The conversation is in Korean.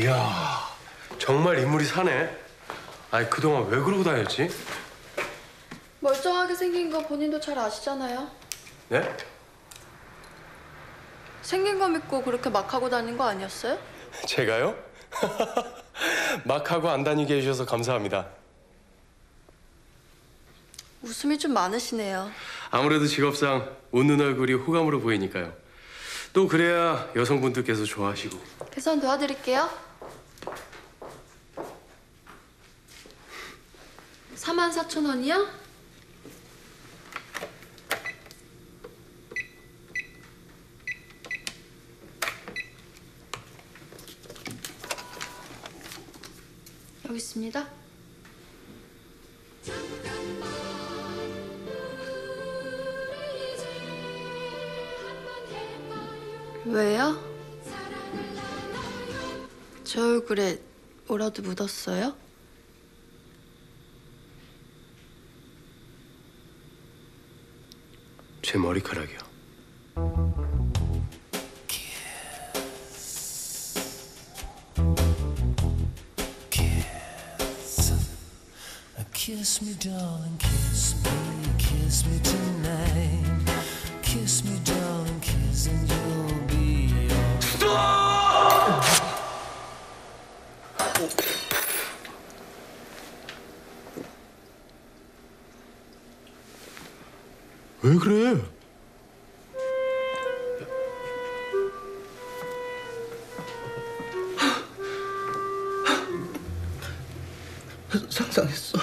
이야, 정말 인물이 사네. 아니 그동안 왜 그러고 다녔지? 멀쩡하게 생긴 거 본인도 잘 아시잖아요. 네? 생긴 거 믿고 그렇게 막 하고 다닌 거 아니었어요? 제가요? 막 하고 안 다니게 해주셔서 감사합니다. 웃음이 좀 많으시네요. 아무래도 직업상 웃는 얼굴이 호감으로 보이니까요. 또 그래야 여성분들께서 좋아하시고. 계산 도와드릴게요. 4만 4천 원이요? 여기 있습니다. 왜요? 저 얼굴에 뭐라도 묻었어요? 제 머리카락이요. Kiss me, darling, kiss me, kiss me 왜 그래? 상상했어.